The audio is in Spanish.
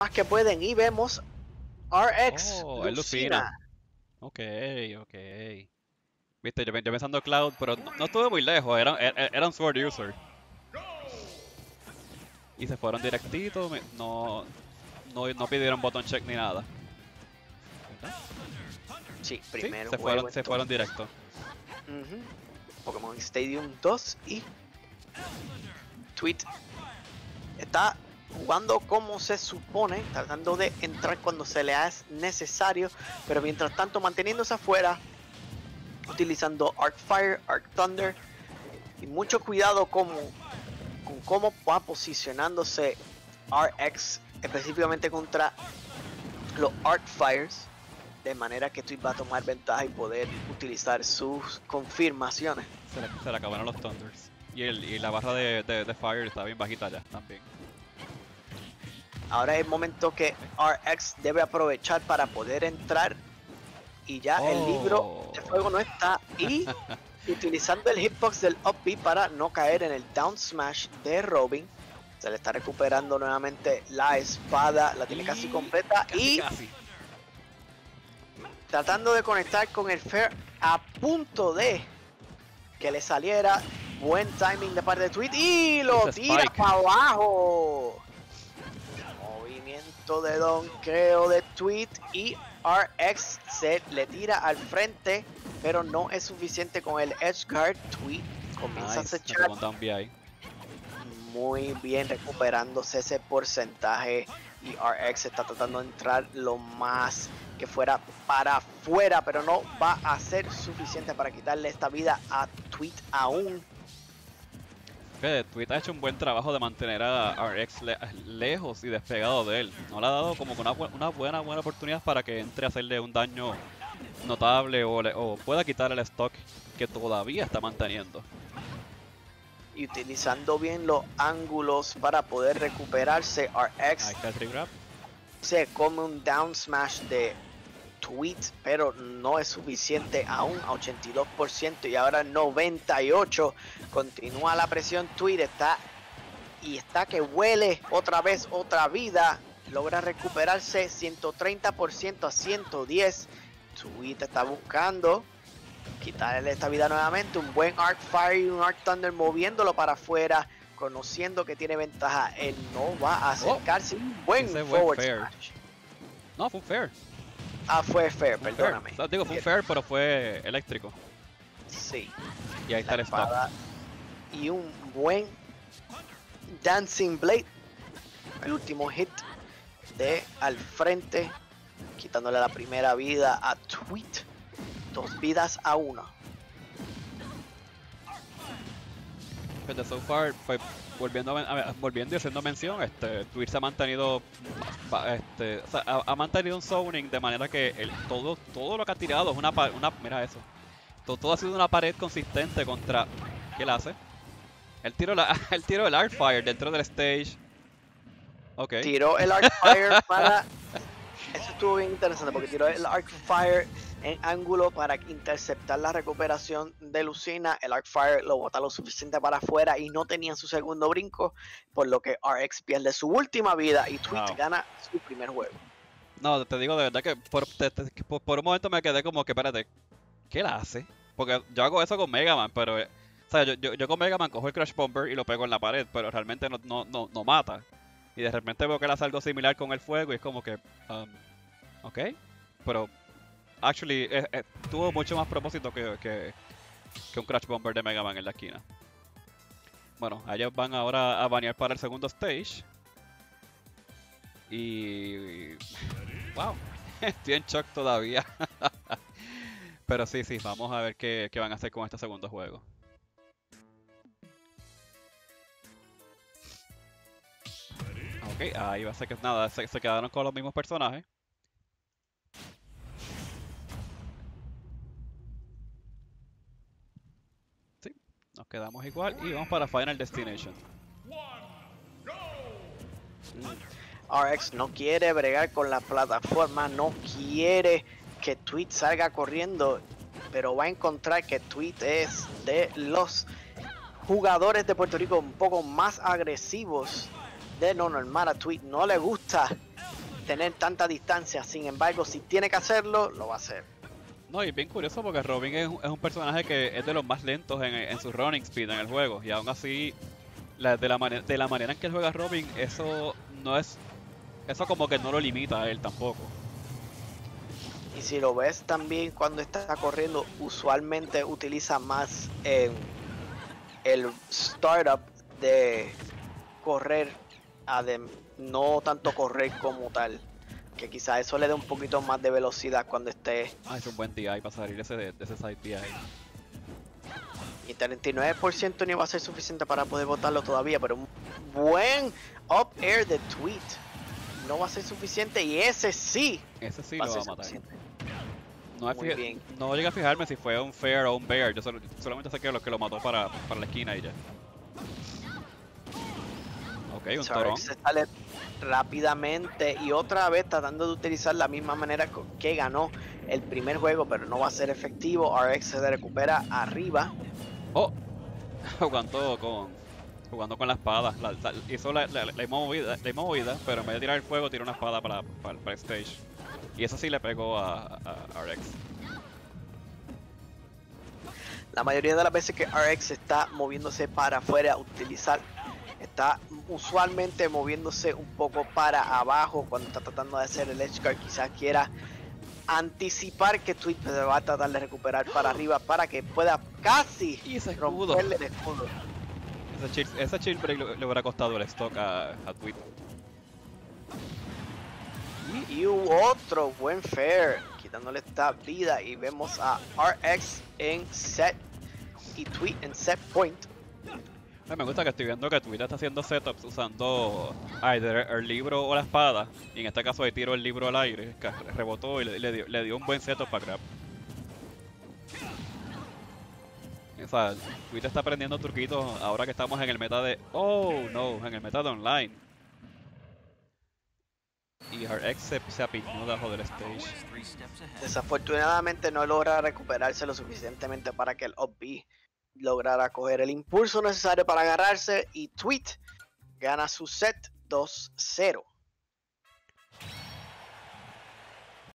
más que pueden y vemos RX Oh, Lucina. Ok, ok. Viste, yo, yo pensando Cloud, pero no, no estuve muy lejos, eran, er- eran Sword User. Y se fueron directito, no, no, no pidieron button check ni nada. ¿Verdad? Sí, Sí, primero se fueron, se fueron directo. Pokémon Stadium 2 y Tweet está jugando como se supone, tratando de entrar cuando se le es necesario, pero mientras tanto manteniéndose afuera, utilizando Arc Fire, Arc Thunder y mucho cuidado como, con cómo va posicionándose RX específicamente contra los Arc Fires de manera que Tweet va a tomar ventaja y poder utilizar sus confirmaciones. Se le, se le acabaron los Thunders. Y, el, y la barra de, de, de Fire está bien bajita ya también. Ahora es el momento que RX debe aprovechar para poder entrar y ya el libro Oh. de fuego no está y utilizando el hitbox del up B para no caer en el down smash de Robin. Se le está recuperando nuevamente la espada, la tiene casi completa Casi, y casi. tratando de conectar con el Fair a punto de que le saliera buen timing de parte de Tweet y lo tira para abajo. De donqueo de Tweet y RX se le tira al frente, pero no es suficiente con el Edge Guard. Tweet comienza Nice, a acechar muy bien recuperándose ese porcentaje y RX está tratando de entrar lo más que fuera para afuera, pero no va a ser suficiente para quitarle esta vida a Tweet aún. Que Tweet ha hecho un buen trabajo de mantener a RX le- lejos y despegado de él. No le ha dado como una, bu- una buena buena oportunidad para que entre a hacerle un daño notable o, pueda quitar el stock que todavía está manteniendo. Y utilizando bien los ángulos para poder recuperarse, Ahí RX se come un down smash de Tweet, pero no es suficiente aún a 82% y ahora 98%. Continúa la presión, Tweet está y está que huele otra vez otra vida. Logra recuperarse 130% a 110. Tweet está buscando quitarle esta vida nuevamente. Un buen Arc Fire y un Arc Thunder moviéndolo para afuera. Conociendo que tiene ventaja, él no va a acercarse. un buen forward fair. smash. No, fue un fair. Ah, fue fair, fue fair. perdóname. O sea, digo, fue un fair, pero fue eléctrico. Sí. Y ahí está el espada y un buen Dancing Blade. El último hit de al frente, quitándole la primera vida a Tweet. Dos vidas a Pero so far, pues, volviendo, a volviendo y haciendo mención, este, Twitch se ha mantenido, este, o sea, ha, ha mantenido un zoning de manera que el, todo, todo lo que ha tirado es una, una mira eso, todo, todo ha sido una pared consistente contra, ¿qué él hace? El tiro, la, el tiro del Art Fire dentro del stage, ok, Tiró el Arc Fire para. Eso estuvo bien interesante porque tiró el Arc Fire en ángulo para interceptar la recuperación de Lucina. El Arc Fire lo bota lo suficiente para afuera y no tenía su segundo brinco, por lo que RX pierde su última vida y Tweet Wow. gana su primer juego. no, te digo de verdad que por, te- te- que por, por un momento me quedé como que, espérate, ¿qué él hace? Porque yo hago eso con Mega Man, pero, eh, o sea, yo, yo, yo con Mega Man cojo el Crash Bomber y lo pego en la pared, pero realmente no, no, no, no mata. Y de repente veo que él hace algo similar con el fuego y es como que, um, ok, pero, actually, eh, eh, tuvo mucho más propósito que, que, un Crash Bomber de Mega Man en la esquina. Bueno, ellos van ahora a banear para el segundo stage. Y... Wow, estoy en shock todavía. Pero sí, sí, vamos a ver qué, qué van a hacer con este segundo juego. Ok, ahí va a ser que nada, se quedaron con los mismos personajes. Quedamos igual y vamos para Final Destination. RX no quiere bregar con la plataforma, no quiere que Tweet salga corriendo, pero va a encontrar que Tweet es de los jugadores de Puerto Rico un poco más agresivos de lo normal. Tweet no le gusta tener tanta distancia. Sin embargo, si tiene que hacerlo, lo va a hacer. No, y bien curioso porque Robin es, un- personaje que es de los más lentos en, su running speed en el juego. Y aún así, de, la manera en que juega Robin, eso no es. Eso como que no lo limita a él tampoco. Y si lo ves también cuando está corriendo, usualmente utiliza más el startup de correr, adem- no tanto correr como tal. Que quizás eso le dé un poquito más de velocidad cuando esté. Ah, es un buen DI para salir ese, de, ese side DI. Y 39% no va a ser suficiente para poder votarlo todavía, pero un buen up air de tweet no va a ser suficiente. Y ese sí Ese sí va lo va a matar. suficiente. No, bien. no llegué a fijarme si fue un fair o un bear. Yo solo- solamente sé que lo que lo mató para, para la esquina y ya. Ok, un torón. se sale rápidamente y otra vez tratando de utilizar la misma manera que ganó el primer juego, pero no va a ser efectivo. RX se recupera arriba. Oh, jugando con jugando con la espada. La- la- hizo la, la, movida, la movida, pero en vez de tirar el fuego, tiró una espada para, para, para el stage. Y eso sí le pegó a, a- a RX. La mayoría de las veces que RX está moviéndose para afuera, utilizar, está usualmente moviéndose un poco para abajo cuando está tratando de hacer el edge guard. Quizás quiera anticipar que Tweet se va a tratar de recuperar para arriba para que pueda casi Y ese escudo. romperle el escudo. Ese chill, ese chill break le, le hubiera costado el stock a, a Tweet. Y otro buen fair, quitándole esta vida. Y vemos a RX en set y Tweet en set point. Ay, me gusta que estoy viendo que Tweet está haciendo setups usando either el libro o la espada. Y en este caso ahí tiro el libro al aire, que rebotó y le, le dio, le un buen setup para grab. O sea, Tweet está aprendiendo truquitos ahora que estamos en el meta de... Oh, no, en el meta de online. Y RX se, se apiñó del stage. Desafortunadamente no logra recuperarse lo suficientemente para que el up B lograra coger el impulso necesario para agarrarse. Y Tweet gana su set 2-0.